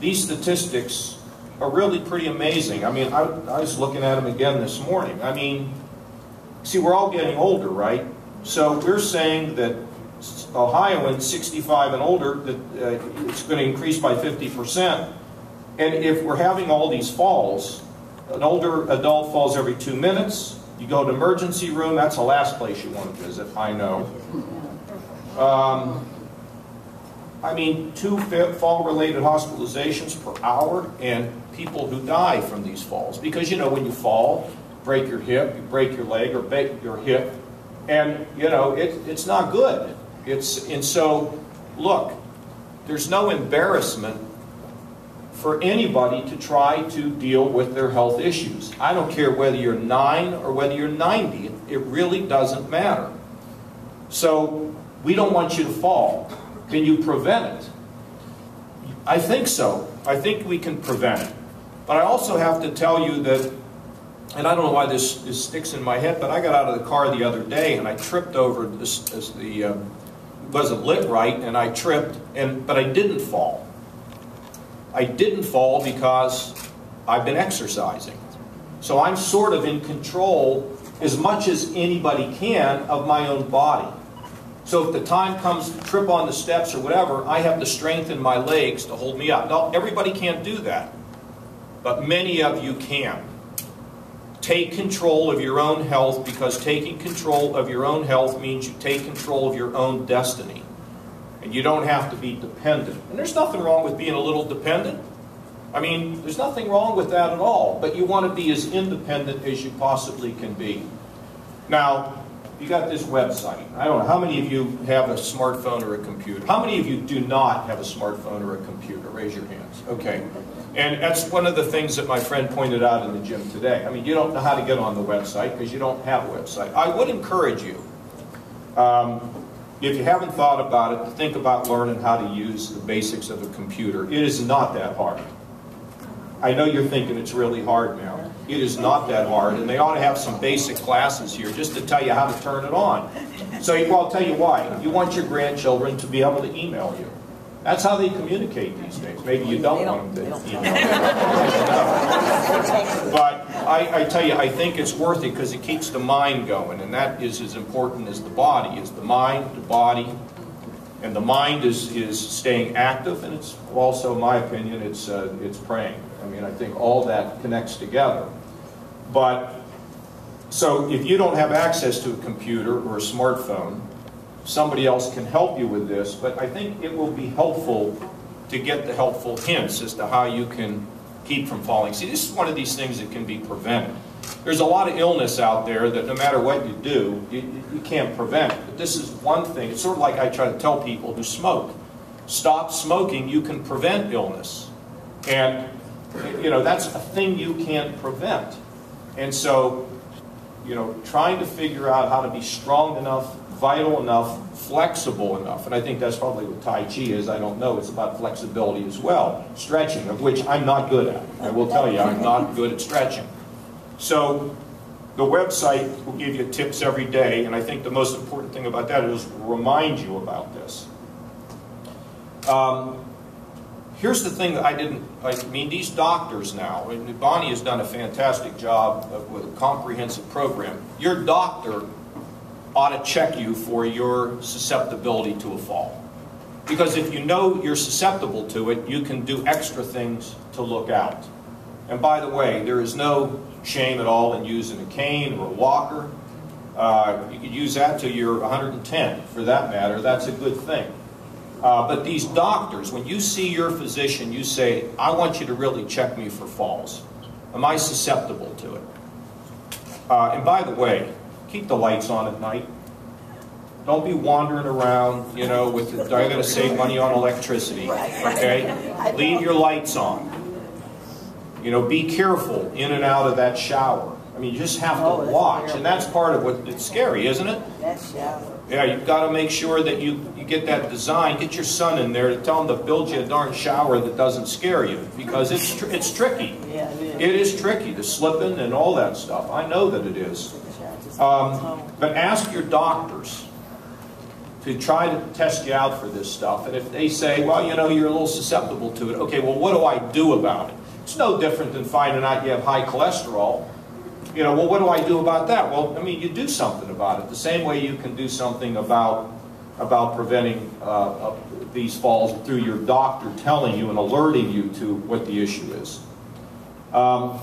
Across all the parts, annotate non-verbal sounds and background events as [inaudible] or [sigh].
these statistics are really pretty amazing. I mean, I, I was looking at them again this morning. I mean, see, we're all getting older, right? So we're saying that Ohioans 65 and older, that uh, it's going to increase by 50%. And if we're having all these falls, an older adult falls every two minutes, you go to emergency room, that's the last place you want to visit, I know. Um, I mean, two fall-related hospitalizations per hour and people who die from these falls. Because, you know, when you fall, break your hip, you break your leg or break your hip, and, you know, it, it's not good. It's, and so, look, there's no embarrassment for anybody to try to deal with their health issues. I don't care whether you're 9 or whether you're 90. It really doesn't matter. So we don't want you to fall. Can you prevent it? I think so. I think we can prevent it. But I also have to tell you that, and I don't know why this, this sticks in my head, but I got out of the car the other day and I tripped over this, this the uh, wasn't lit right, and I tripped, and but I didn't fall. I didn't fall because I've been exercising. So I'm sort of in control as much as anybody can of my own body. So if the time comes to trip on the steps or whatever, I have the strength in my legs to hold me up. Now, everybody can't do that, but many of you can. Take control of your own health because taking control of your own health means you take control of your own destiny. And you don't have to be dependent. And there's nothing wrong with being a little dependent. I mean, there's nothing wrong with that at all, but you want to be as independent as you possibly can be. Now, you got this website. I don't know, how many of you have a smartphone or a computer? How many of you do not have a smartphone or a computer? Raise your hands. Okay. And that's one of the things that my friend pointed out in the gym today. I mean, you don't know how to get on the website because you don't have a website. I would encourage you, um, if you haven't thought about it, to think about learning how to use the basics of a computer. It is not that hard. I know you're thinking it's really hard now. It is not that hard, and they ought to have some basic classes here just to tell you how to turn it on. So well, I'll tell you why. You want your grandchildren to be able to email you. That's how they communicate these days. Maybe you don't, want them to email But I, I, tell you, I think it's worth it because it keeps the mind going, and that is as important as the body, is the mind, the body, and the mind is, is staying active, and it's also, in my opinion, it's, uh, it's praying. I mean, I think all that connects together. But, so if you don't have access to a computer or a smartphone, somebody else can help you with this, but I think it will be helpful to get the helpful hints as to how you can keep from falling. See, this is one of these things that can be prevented. There's a lot of illness out there that no matter what you do, you, you can't prevent. But this is one thing. It's sort of like I try to tell people who smoke. Stop smoking, you can prevent illness. And, you know, that's a thing you can't prevent. And so, you know, trying to figure out how to be strong enough, vital enough, flexible enough, and I think that's probably what Tai Chi is, I don't know, it's about flexibility as well. Stretching, of which I'm not good at. I will tell you, I'm not good at stretching. So the website will give you tips every day, and I think the most important thing about that is remind you about this. Um, here's the thing that I didn't, I mean, these doctors now, and Bonnie has done a fantastic job with a comprehensive program. Your doctor ought to check you for your susceptibility to a fall. Because if you know you're susceptible to it, you can do extra things to look out. And by the way, there is no shame at all in using a cane or a walker. Uh, you could use that till you're 110, for that matter. That's a good thing. Uh, but these doctors, when you see your physician, you say, I want you to really check me for falls. Am I susceptible to it? Uh, and by the way, keep the lights on at night. Don't be wandering around, you know, with the, I'm going to save money on electricity, okay? [laughs] Leave your lights on. You know, be careful in and out of that shower. I mean, you just have to oh, watch, and that's part of what it's scary, isn't it? Shower. Yeah, you've got to make sure that you, you get that design. Get your son in there to tell him to build you a darn shower that doesn't scare you because it's tr it's tricky. Yeah, it is. It is tricky, the slipping and all that stuff. I know that it is. Um, but ask your doctors. to try to test you out for this stuff. And if they say, well, you know, you're a little susceptible to it, okay, well, what do I do about it? It's no different than finding out you have high cholesterol. You know, well, what do I do about that? Well, I mean, you do something about it. The same way you can do something about, about preventing uh, uh, these falls through your doctor telling you and alerting you to what the issue is. Um,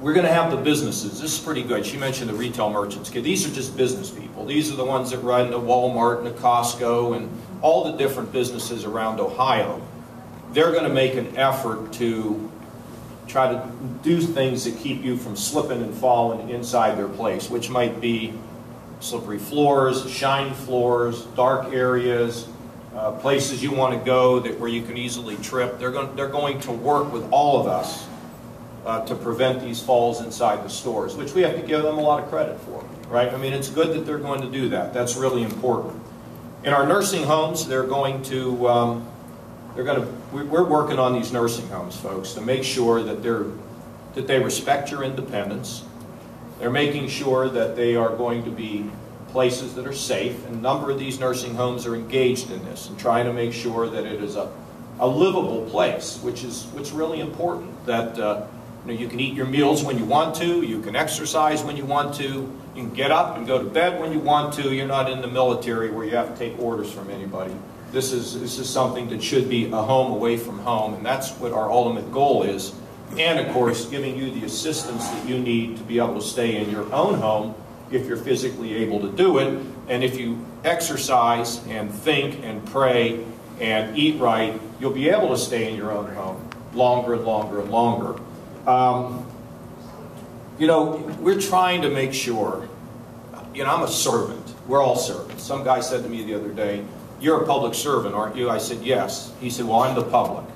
we're going to have the businesses. This is pretty good. She mentioned the retail merchants. These are just business people. These are the ones that run the Walmart and the Costco and all the different businesses around Ohio. They're going to make an effort to try to do things that keep you from slipping and falling inside their place, which might be slippery floors, shiny floors, dark areas, uh, places you want to go that where you can easily trip. They're going, they're going to work with all of us uh, to prevent these falls inside the stores, which we have to give them a lot of credit for, right? I mean, it's good that they're going to do that. That's really important. In our nursing homes, they're going to, um, they're going to, we're working on these nursing homes, folks, to make sure that they're, that they respect your independence. They're making sure that they are going to be places that are safe. And a number of these nursing homes are engaged in this and trying to make sure that it is a, a livable place, which is what's really important. That uh, you, know, you can eat your meals when you want to, you can exercise when you want to, you can get up and go to bed when you want to. You're not in the military where you have to take orders from anybody. This is, this is something that should be a home away from home, and that's what our ultimate goal is. And of course, giving you the assistance that you need to be able to stay in your own home if you're physically able to do it. And if you exercise and think and pray and eat right, you'll be able to stay in your own home longer and longer and longer. Um, you know, we're trying to make sure, you know, I'm a servant. We're all servants. Some guy said to me the other day, You're a public servant, aren't you? I said, Yes. He said, Well, I'm the public.